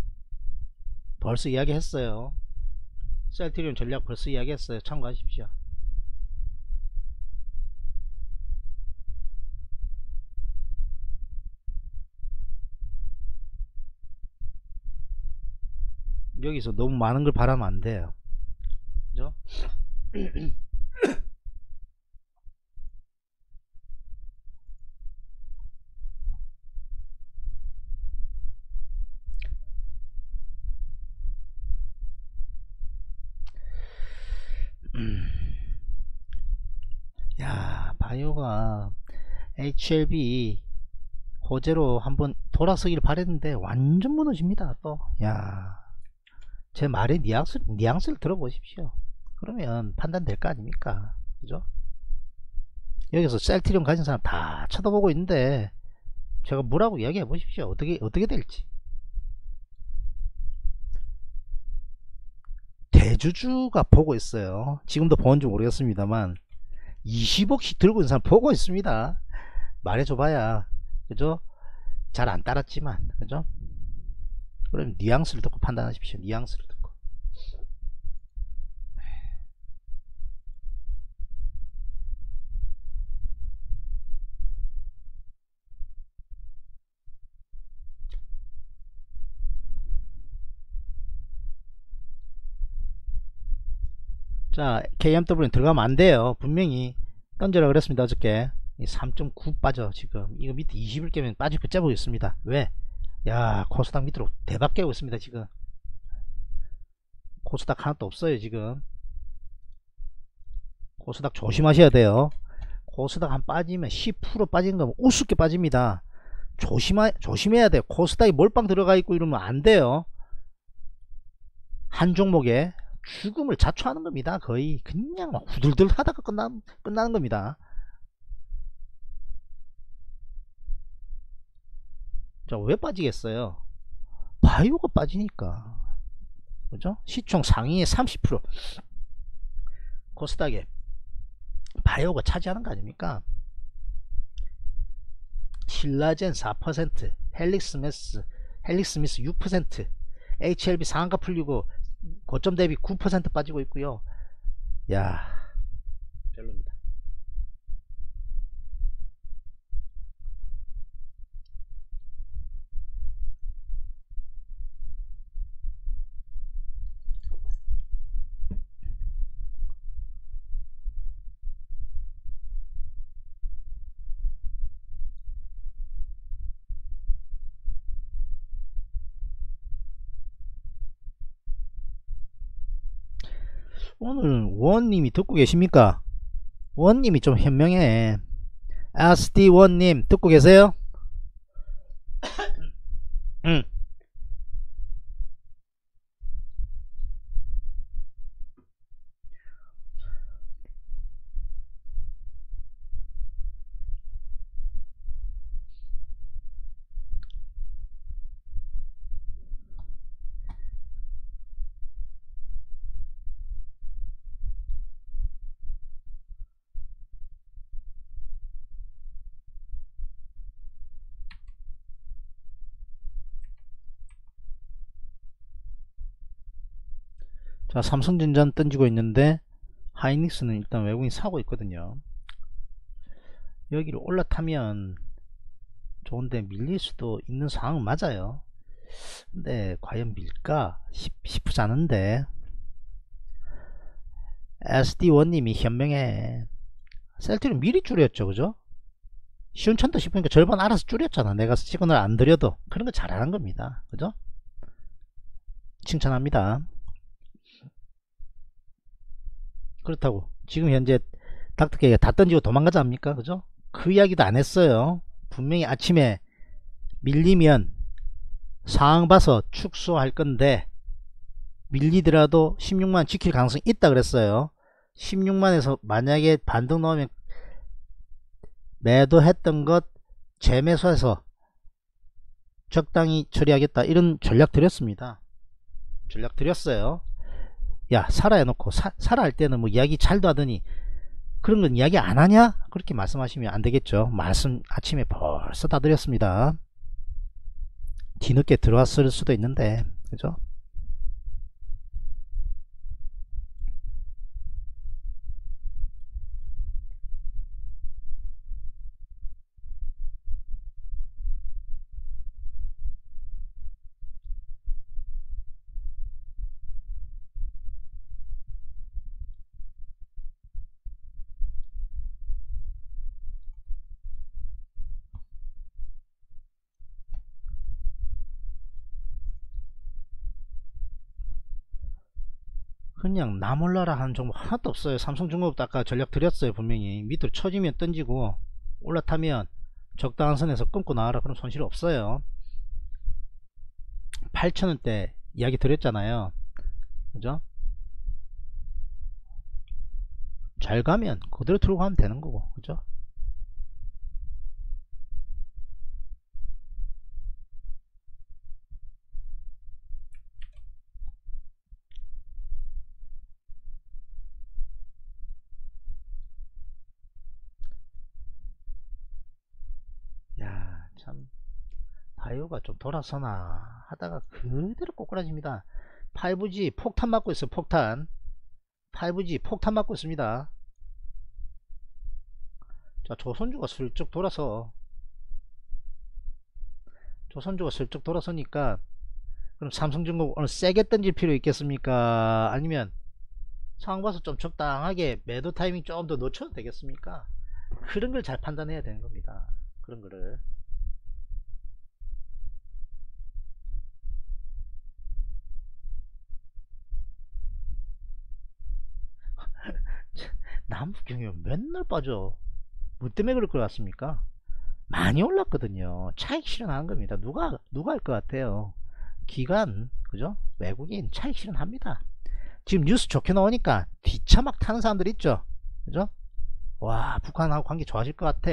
벌써 이야기했어요. 셀트리온 전략 벌써 이야기했어요. 참고하십시오. 여기서 너무 많은 걸 바라면 안 돼요. 그죠? 야 바이오가 HLB 호재로 한번 돌아서길 바랬는데 완전 무너집니다 또야제 말의 뉘앙스, 뉘앙스를 들어보십시오. 그러면 판단될 거 아닙니까? 그죠? 여기서 셀트리온 가진 사람 다 쳐다보고 있는데 제가 뭐라고 이야기해 보십시오. 어떻게 어떻게 될지 대주주가 보고 있어요. 지금도 보는지 모르겠습니다만 20억씩 들고 있는 사람 보고 있습니다. 말해줘 봐야. 그죠? 잘 안 따랐지만. 그죠? 그럼 뉘앙스를 듣고 판단하십시오. 뉘앙스를 자 KMW는 들어가면 안 돼요. 분명히 던져라 그랬습니다 어저께. 3.9 빠져 지금. 이거 밑에 20일 깨면 빠질 거 짜고 있습니다. 왜? 야 코스닥 밑으로 대박 깨고 있습니다 지금. 코스닥 하나도 없어요 지금. 코스닥 조심하셔야 돼요. 코스닥 한 빠지면 10% 빠진 거면 우습게 빠집니다. 조심하, 조심해야 돼요. 코스닥이 몰빵 들어가 있고 이러면 안 돼요. 한 종목에 죽음을 자초하는 겁니다. 거의 그냥 막 후들들 하다가 끝나, 끝나는 겁니다. 자, 왜 빠지겠어요? 바이오가 빠지니까. 그죠? 시총 상위의 30% 코스닥에 바이오가 차지하는 거 아닙니까? 신라젠 4%, 헬릭스미스, 헬릭스미스 6%, HLB 상한가 풀리고 고점 대비 9% 빠지고 있고요. 야 별로입니다. 오늘 원님이 듣고 계십니까? 원님이 좀 현명해. SD1님 듣고 계세요? 응. 자 삼성전자는 던지고 있는데 하이닉스는 일단 외국인 사고 있거든요. 여기를 올라타면 좋은데 밀릴 수도 있는 상황은 맞아요. 근데 과연 밀까? 싶, 싶지 않은데. SD1님이 현명해. 셀트리온 미리 줄였죠 그죠? 시운천도 싶으니까 절반 알아서 줄였잖아. 내가 시그널 안 드려도. 그런 거 잘하는 겁니다. 그죠? 칭찬합니다 그렇다고. 지금 현재 닥터케이가 다 던지고 도망가자 합니까? 그죠? 그 이야기도 안 했어요. 분명히 아침에 밀리면 상황 봐서 축소할 건데 밀리더라도 16만 지킬 가능성이 있다 그랬어요. 16만에서 만약에 반등 나오면 매도했던 것 재매수해서 적당히 처리하겠다 이런 전략 드렸습니다. 전략 드렸어요 야 사라 해놓고 사, 사라 할 때는 뭐 이야기 잘도 하더니 그런 건 이야기 안 하냐? 그렇게 말씀하시면 안 되겠죠. 말씀 아침에 벌써 다 드렸습니다. 뒤늦게 들어왔을 수도 있는데 그죠 그냥 나 몰라라 하는 종목 하나도 없어요. 삼성중공업도 아까 전략 드렸어요 분명히. 밑으로 쳐지면 던지고 올라타면 적당한 선에서 끊고 나와라 그럼 손실 없어요. 8천원대 이야기 드렸잖아요. 그죠? 잘 가면 그대로 들고 가면 되는 거고 그죠 참 바이오가 좀 돌아서나 하다가 그대로 꼬꾸라집니다. 5G 폭탄 맞고 있어요 폭탄. 5G 폭탄 맞고 있습니다. 자 조선주가 슬쩍 돌아서 조선주가 슬쩍 돌아서니까 그럼 삼성중공 오늘 세게 던질 필요 있겠습니까? 아니면 상황 봐서 좀 적당하게 매도 타이밍 좀 더 놓쳐도 되겠습니까? 그런 걸 잘 판단해야 되는 겁니다. 그런 거를 남북경유 맨날 빠져. 뭐 때문에 그럴 것 같습니까? 많이 올랐거든요. 차익 실현하는 겁니다. 누가 누가 할 것 같아요? 기관 그죠? 외국인 차익 실현합니다. 지금 뉴스 좋게 나오니까 뒤차 막 타는 사람들 있죠? 그죠? 와 북한하고 관계 좋아질 것 같아.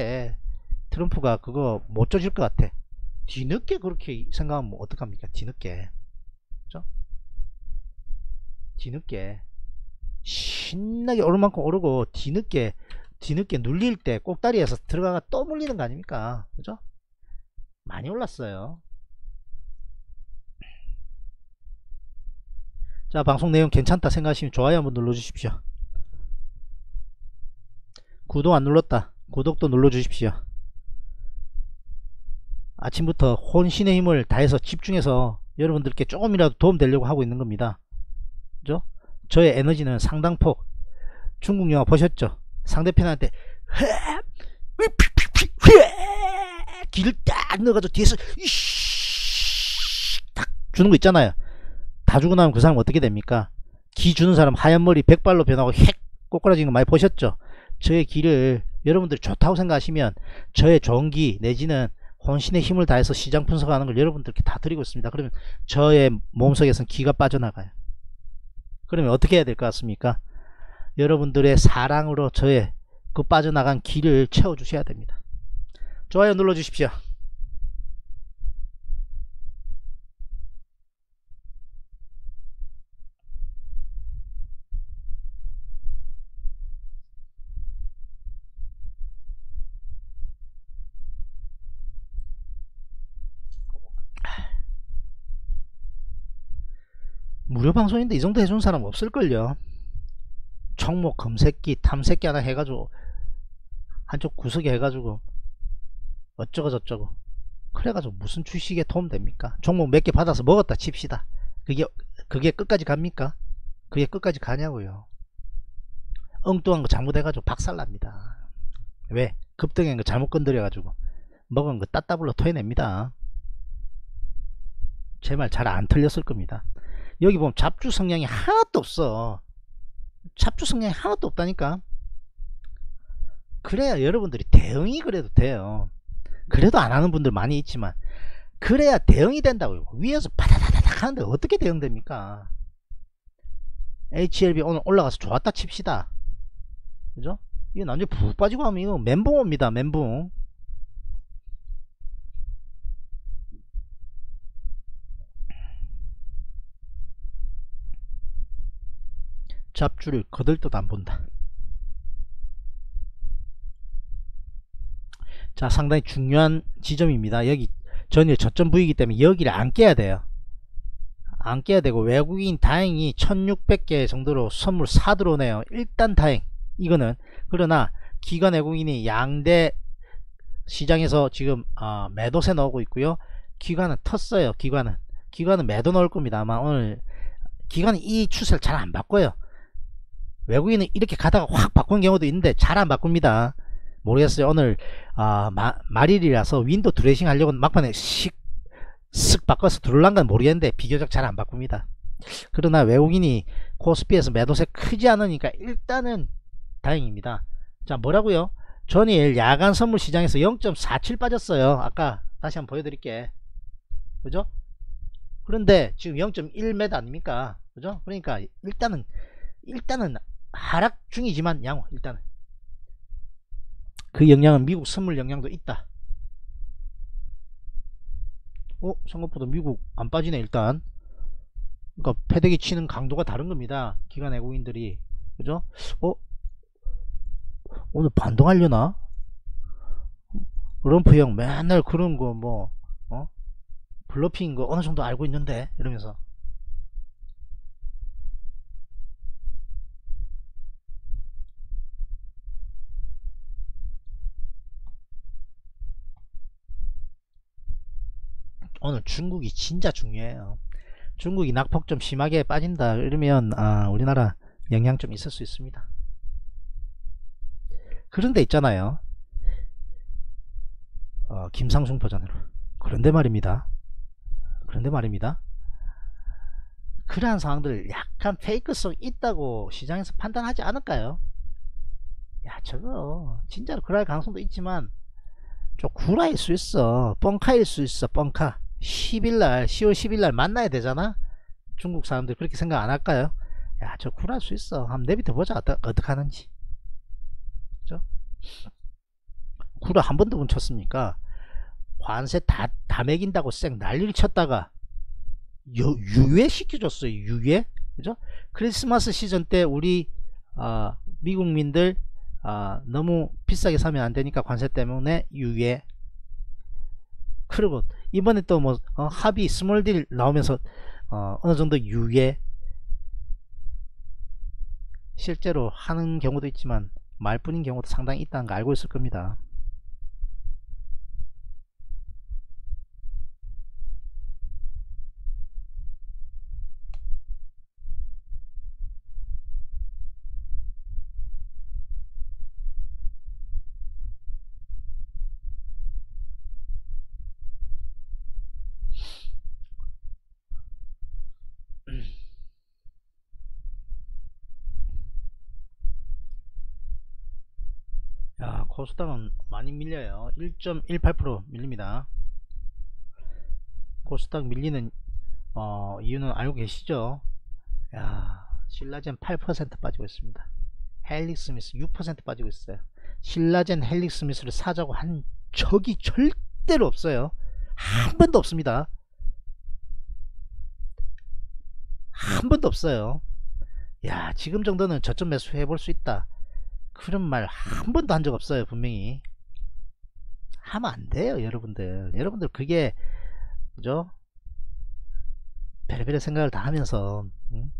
트럼프가 그거 못 져줄 것 같아. 뒤늦게 그렇게 생각하면 어떡합니까? 뒤늦게. 그죠? 뒤늦게 신나게 오를 만큼 오르고 뒤늦게 뒤늦게 눌릴 때 꼭다리에서 들어가가 또 물리는 거 아닙니까? 그죠? 많이 올랐어요. 자 방송 내용 괜찮다 생각하시면 좋아요 한번 눌러 주십시오. 구독 안 눌렀다. 구독도 눌러 주십시오. 아침부터 혼신의 힘을 다해서 집중해서 여러분들께 조금이라도 도움 되려고 하고 있는 겁니다. 그죠 저의 에너지는 상당폭 중국 영화 보셨죠? 상대편한테 길을 딱 넣어가지고 뒤에서 딱 주는 거 있잖아요. 다 주고 나면 그 사람 어떻게 됩니까? 기 주는 사람 하얀 머리 백발로 변하고 핵 꼬꾸라지는 거 많이 보셨죠? 저의 기를 여러분들이 좋다고 생각하시면 저의 좋은 기 내지는 혼신의 힘을 다해서 시장 분석하는 걸 여러분들께 다 드리고 있습니다. 그러면 저의 몸속에서는 기가 빠져나가요. 그러면 어떻게 해야 될 것 같습니까? 여러분들의 사랑으로 저의 그 빠져나간 기를 채워주셔야 됩니다. 좋아요 눌러주십시오. 무료 방송인데 이 정도 해준 사람 없을걸요. 총목 검색기 탐색기 하나 해가지고 한쪽 구석에 해가지고 어쩌고 저쩌고. 그래가지고 무슨 주식에 도움됩니까? 종목 몇 개 받아서 먹었다 칩시다. 그게 그게 끝까지 갑니까? 그게 끝까지 가냐고요. 엉뚱한 거 잘못해가지고 박살납니다. 왜? 급등한 거 잘못 건드려가지고 먹은 거 따따블로 토해냅니다. 제 말 잘 안 틀렸을 겁니다 여기 보면 잡주 성향이 하나도 없어. 잡주 성향이 하나도 없다니까. 그래야 여러분들이 대응이 그래도 돼요. 그래도 안 하는 분들 많이 있지만 그래야 대응이 된다고요. 위에서 바다다다닥 하는데 어떻게 대응됩니까? HLB 오늘 올라가서 좋았다 칩시다. 그죠? 이거 나중에 푹 빠지고 하면 이거 멘붕 옵니다 멘붕 잡주를 거들떠도 안 본다. 자 상당히 중요한 지점입니다. 여기 전일 저점 부위이기 때문에 여기를 안 깨야 돼요. 안 깨야 되고 외국인 다행히 1600개 정도로 선물 사 들어오네요. 일단 다행. 이거는. 그러나 기관 외국인이 양대 시장에서 지금 어, 매도세 넣고 있고요. 기관은 텄어요 기관은. 기관은 매도 넣을 겁니다. 아마 오늘 기관은 이 추세를 잘 안 바꿔요 외국인은 이렇게 가다가 확 바꾸는 경우도 있는데 잘 안 바꿉니다. 모르겠어요. 오늘 아, 마, 말일이라서 윈도 드레싱 하려고 막판에 식, 쓱 바꿔서 들어올란 건 모르겠는데 비교적 잘 안 바꿉니다. 그러나 외국인이 코스피에서 매도세 크지 않으니까 일단은 다행입니다. 자 뭐라고요? 전일 야간 선물 시장에서 0.47 빠졌어요. 아까 다시 한번 보여드릴게. 그죠? 그런데 지금 0.1m 아닙니까? 그죠? 그러니까 일단은 일단은 하락 중이지만 양호 일단은. 그 영향은 미국 선물 영향도 있다. 어 생각보다 미국 안 빠지네 일단. 그러니까 패대기 치는 강도가 다른 겁니다 기관 외국인들이. 그죠? 어? 오늘 반동하려나? 럼프 형 맨날 그런 거뭐 어? 블러핑인 거 어느 정도 알고 있는데? 이러면서 오늘 중국이 진짜 중요해요. 중국이 낙폭 좀 심하게 빠진다 이러면 아, 우리나라 영향 좀 있을 수 있습니다. 그런데 있잖아요. 어, 김상중 버전으로. 그런데 말입니다. 그런데 말입니다. 그러한 상황들 약간 페이크성 있다고 시장에서 판단하지 않을까요? 야 저거 진짜로 그럴 가능성도 있지만 좀 구라일 수 있어. 뻥카일 수 있어 뻥카 10일날 10월 10일날 만나야 되잖아? 중국 사람들 그렇게 생각 안 할까요? 야 저 구라일 수 있어. 한번 내비둬 보자. 어떡, 어떡 하는지. 그죠? 구라를 한두 번 쳤습니까? 관세 다, 다 매긴다고 쌩 난리를 쳤다가 유, 유예 시켜줬어요 유예. 그죠? 크리스마스 시즌 때 우리 어, 미국민들 어, 너무 비싸게 사면 안 되니까 관세 때문에 유예. 그리고 이번에 또뭐 어, 합의 small deal 나오면서 어, 어느 정도 유예 실제로 하는 경우도 있지만 말뿐인 경우도 상당히 있다는 거 알고 있을 겁니다. 코스닥은 많이 밀려요. 1.18% 밀립니다. 코스닥 밀리는 어, 이유는 알고 계시죠? 야 신라젠 8% 빠지고 있습니다. 헬릭스미스 6% 빠지고 있어요. 신라젠 헬릭스미스를 사자고 한 적이 절대로 없어요. 한 번도 없습니다. 한 번도 없어요. 야 지금 정도는 저점 매수 해볼 수 있다 그런 말 한 번도 한 적 없어요 분명히. 하면 안 돼요 여러분들. 여러분들 그게 그죠? 별의별 생각을 다 하면서 응?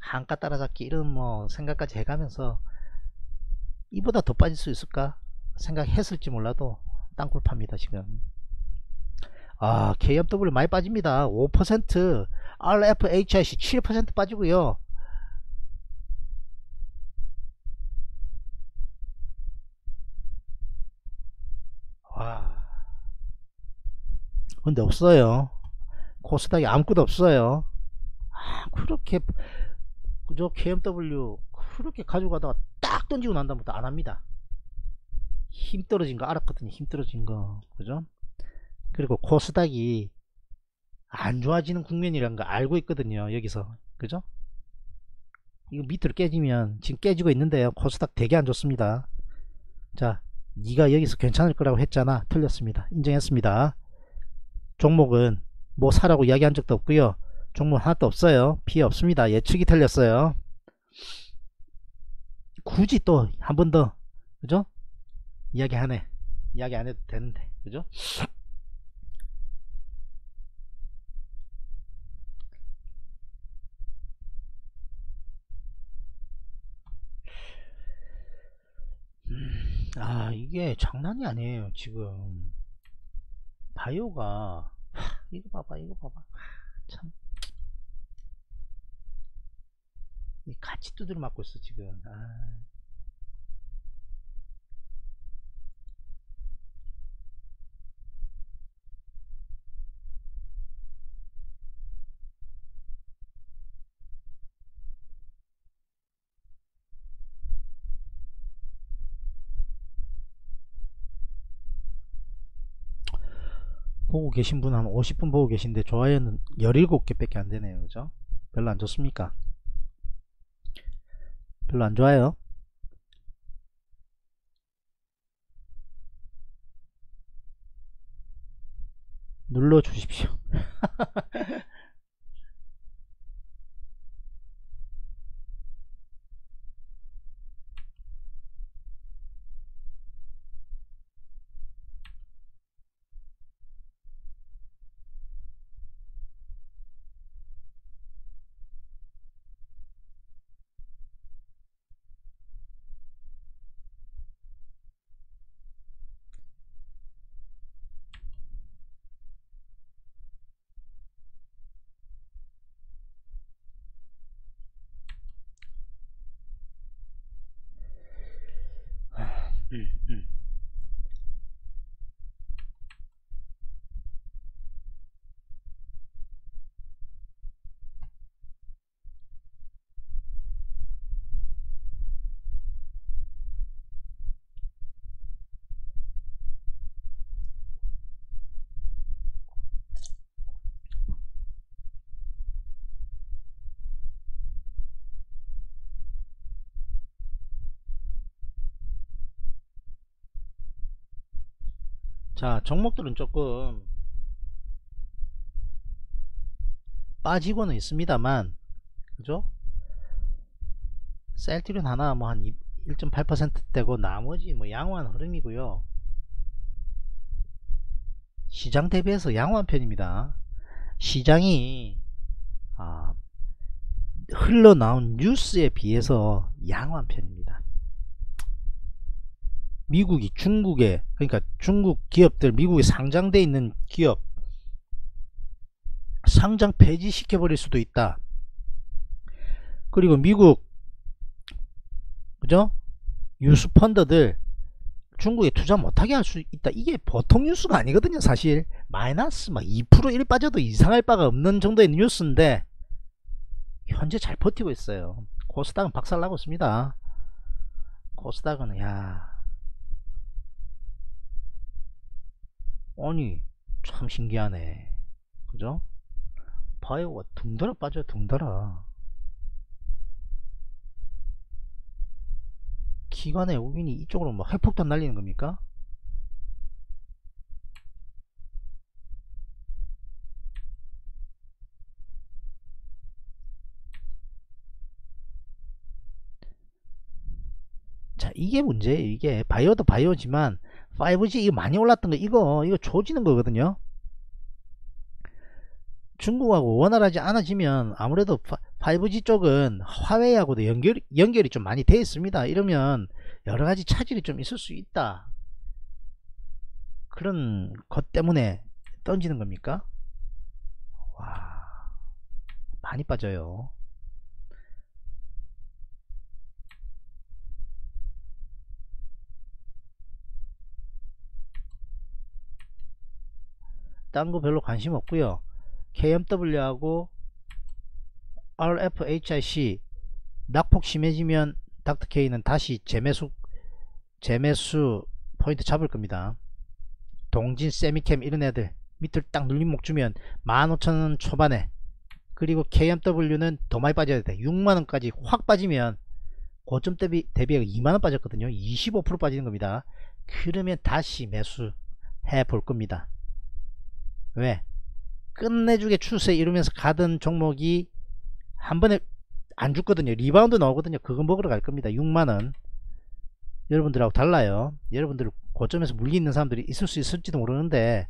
한가 따라잡기 이런 뭐 생각까지 해가면서 이보다 더 빠질 수 있을까 생각했을지 몰라도 땅굴 팝니다 지금. 아 KMW 많이 빠집니다. 5% RFHIC 7% 빠지고요 와. 근데 없어요. 코스닥이 아무것도 없어요. 아, 그렇게 그저 KMW 그렇게 가져가다가 딱 던지고 난 다음부터 안 합니다. 힘 떨어진 거 알았거든요. 힘 떨어진 거. 그죠? 그리고 코스닥이 안 좋아지는 국면이라는 거 알고 있거든요. 여기서. 그죠? 이거 밑으로 깨지면 지금 깨지고 있는데요. 코스닥 되게 안 좋습니다. 자 네가 여기서 괜찮을 거라고 했잖아. 틀렸습니다. 인정했습니다. 종목은 뭐 사라고 이야기한 적도 없고요. 종목 하나도 없어요. 피해 없습니다. 예측이 틀렸어요. 굳이 또 한 번 더 그죠? 이야기 하네 이야기 안 해도 되는데 그죠 아 이게 장난이 아니에요 지금. 바이오가 하, 이거 봐봐 이거 봐봐. 하, 참 같이 두드려 맞고 있어 지금. 아. 보고 계신 분 한 50분 보고 계신데 좋아요는 17개 밖에 안 되네요. 그죠? 별로 안 좋습니까? 별로 안 좋아요. 눌러 주십시오 음, 음. 자 종목들은 조금 빠지고는 있습니다만 그죠? 셀트리온 하나 뭐 한 1.8%대고 나머지 뭐 양호한 흐름이고요. 시장 대비해서 양호한 편입니다. 시장이 아, 흘러나온 뉴스에 비해서 양호한 편입니다 미국이 중국에 그러니까 중국 기업들 미국에 상장돼 있는 기업 상장 폐지시켜 버릴 수도 있다. 그리고 미국 그죠? 유수 펀드들 중국에 투자 못하게 할 수 있다. 이게 보통 뉴스가 아니거든요 사실. 마이너스 막 2%1 빠져도 이상할 바가 없는 정도의 뉴스인데 현재 잘 버티고 있어요. 코스닥은 박살나고 있습니다. 코스닥은 야 아니 참 신기하네. 그죠? 바이오가 둥달아 빠져요 둥달아. 기관의 우인이 이쪽으로 막 핵폭탄 날리는 겁니까? 자 이게 문제예요. 이게 바이오도 바이오지만 5G 이거 많이 올랐던 거 이거 이거 조지는 거거든요. 중국하고 원활하지 않아지면 아무래도 5G 쪽은 화웨이하고도 연결, 연결이 좀 많이 되어 있습니다. 이러면 여러가지 차질이 좀 있을 수 있다. 그런 것 때문에 던지는 겁니까? 와 많이 빠져요 딴 거 별로 관심 없고요. KMW하고 RFHIC 낙폭 심해지면 닥터K는 다시 재매수 재매수 포인트 잡을 겁니다. 동진 세미캠 이런 애들 밑을 딱 눌림목 주면 15,000원 초반에. 그리고 KMW는 더 많이 빠져야 돼. 6만원까지 확 빠지면 고점 대비, 대비가 2만원 빠졌거든요. 25% 빠지는 겁니다. 그러면 다시 매수 해 볼 겁니다 왜? 끝내주게 추세 이루면서 가던 종목이 한 번에 안 죽거든요. 리바운드 나오거든요. 그거 먹으러 갈 겁니다. 6만원. 여러분들하고 달라요. 여러분들 고점에서 물리 있는 사람들이 있을 수 있을지도 모르는데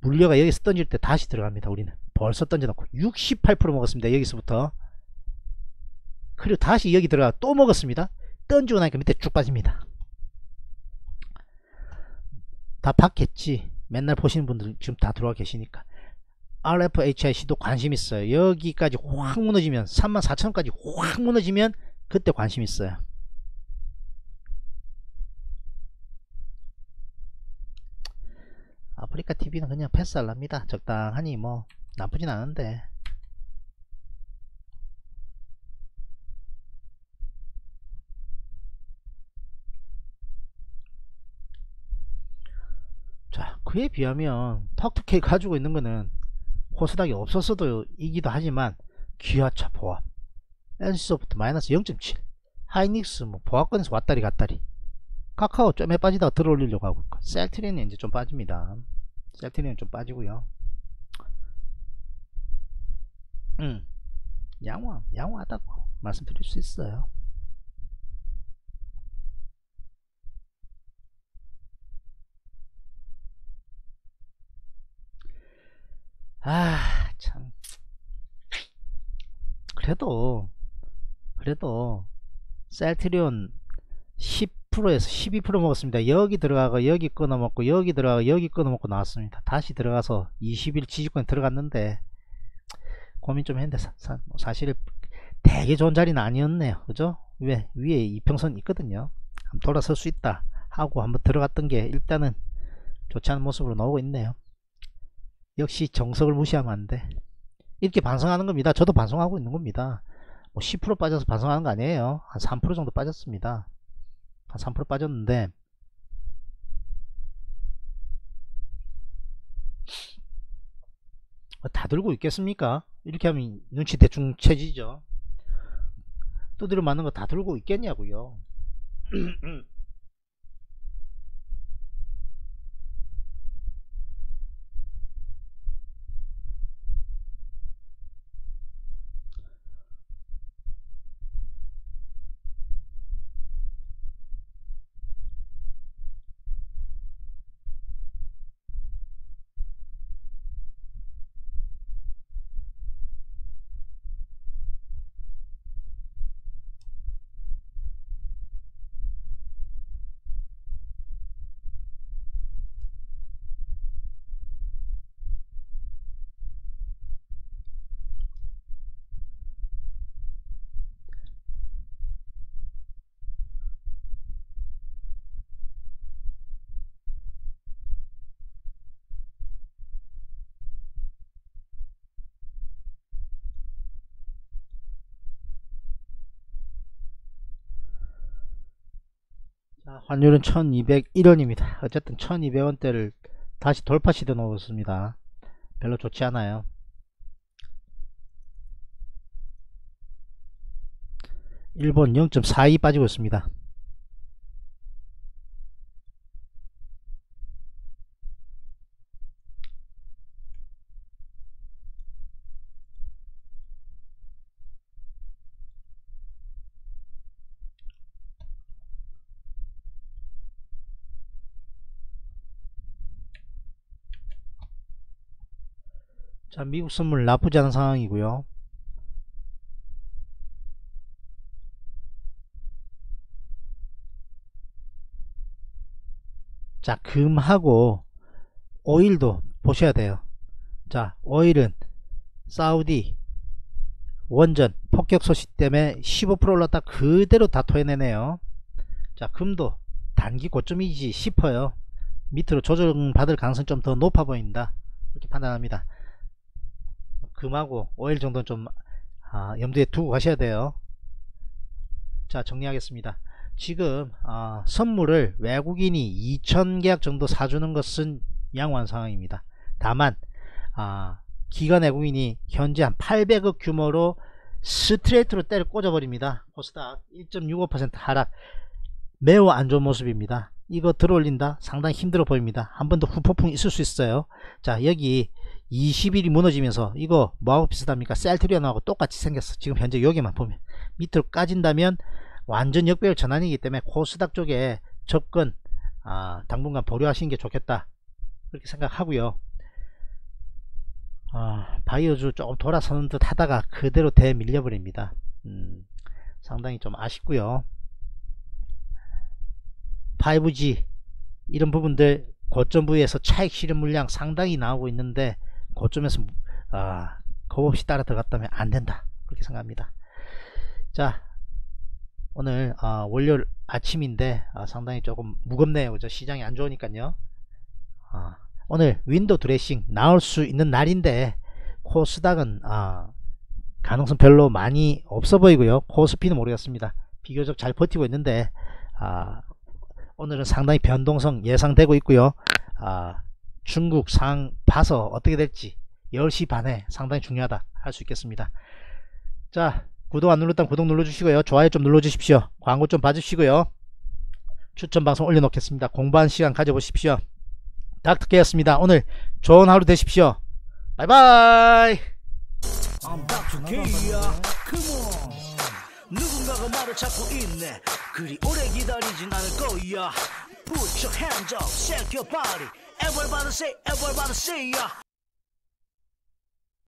물려가 여기서 던질 때 다시 들어갑니다. 우리는 벌써 던져놓고 68% 먹었습니다. 여기서부터 그리고 다시 여기 들어가 또 먹었습니다. 던지고 나니까 밑에 쭉 빠집니다. 다 봤겠지. 맨날 보시는 분들 지금 다 들어와 계시니까. RFHIC도 관심 있어요. 여기까지 확 무너지면 34,000원까지 확 무너지면 그때 관심 있어요. 아프리카 TV는 그냥 패스할랍니다. 적당하니 뭐 나쁘진 않은데 자 그에 비하면 턱투케 가지고 있는 거는 코스닥이 없었어도 이기도 하지만 기아차 보합 NC소프트 마이너스 0.7 하이닉스 뭐 보합권에서 왔다리 갔다리 카카오 좀에 빠지다가 들어올리려고 하고 있고 셀트리는 이제 좀 빠집니다. 셀트리는 좀 빠지고요. 음 양호함 양호하다고 말씀드릴 수 있어요 아, 참. 그래도, 그래도, 셀트리온 10%에서 12% 먹었습니다. 여기 들어가고, 여기 끊어먹고, 여기 들어가고, 여기 끊어먹고 나왔습니다. 다시 들어가서 20일 지지권 들어갔는데, 고민 좀 했는데, 사, 사, 뭐 사실 되게 좋은 자리는 아니었네요. 그죠? 왜? 위에 이평선 있거든요. 돌아설 수 있다. 하고 한번 들어갔던 게 일단은 좋지 않은 모습으로 나오고 있네요. 역시 정석을 무시하면 안 돼. 이렇게 반성하는 겁니다. 저도 반성하고 있는 겁니다. 뭐 10% 빠져서 반성하는 거 아니에요. 한 3% 정도 빠졌습니다. 한 3% 빠졌는데. 다 들고 있겠습니까? 이렇게 하면 눈치 대충 채지죠. 두드려 맞는 거 다 들고 있겠냐고요 환율은 1201원입니다 어쨌든 1200원대를 다시 돌파 시도 놓았습니다. 별로 좋지 않아요. 일본 0.42 빠지고 있습니다. 자, 미국 선물 나쁘지 않은 상황이고요. 자, 금하고 오일도 보셔야 돼요. 자, 오일은 사우디 원전 폭격 소식 때문에 15% 올랐다 그대로 다 토해내네요. 자, 금도 단기 고점이지 싶어요. 밑으로 조정 받을 가능성이 좀 더 높아 보인다. 이렇게 판단합니다. 금하고 오일 정도는 좀 아, 염두에 두고 가셔야 돼요. 자 정리하겠습니다. 지금 아, 선물을 외국인이 2,000계약 정도 사주는 것은 양호한 상황입니다. 다만 아, 기관 외국인이 현재 한 800억 규모로 스트레이트로 때려 꽂아버립니다. 코스닥 1.65% 하락 매우 안 좋은 모습입니다. 이거 들어올린다 상당히 힘들어 보입니다. 한 번 더 후폭풍 있을 수 있어요. 자 여기 20일이 무너지면서 이거 뭐하고 비슷합니까? 셀트리온하고 똑같이 생겼어. 지금 현재 여기만 보면 밑으로 까진다면 완전 역배열 전환이기 때문에 코스닥 쪽에 접근 아, 당분간 보류하시는 게 좋겠다. 그렇게 생각하고요. 아, 바이오주 조금 돌아서는 듯 하다가 그대로 대 밀려 버립니다. 음, 상당히 좀 아쉽고요. 5G 이런 부분들 고점 부위에서 차익 실현 물량 상당히 나오고 있는데 고점에서 아, 겁 없이 따라 들어갔다면 안 된다 그렇게 생각합니다. 자 오늘 아, 월요일 아침인데 아, 상당히 조금 무겁네요. 그죠? 시장이 안 좋으니까요. 아, 오늘 윈도 드레싱 나올 수 있는 날인데 코스닥은 아, 가능성 별로 많이 없어 보이고요. 코스피는 모르겠습니다. 비교적 잘 버티고 있는데 아, 오늘은 상당히 변동성 예상되고 있고요. 아, 중국 상 봐서 어떻게 될지 10시 반에 상당히 중요하다 할 수 있겠습니다. 자 구독 안 눌렀다면 구독 눌러주시고요. 좋아요 좀 눌러주십시오. 광고 좀 봐주시고요. 추천 방송 올려놓겠습니다. 공부하는 시간 가져보십시오. 닥터케였습니다. 오늘 좋은 하루 되십시오. 바이바이 누군가가 말을 찾고 있네 그리 오래 기다리진 않을 거야 Put your hands up, shake your body Everybody say, everybody say ya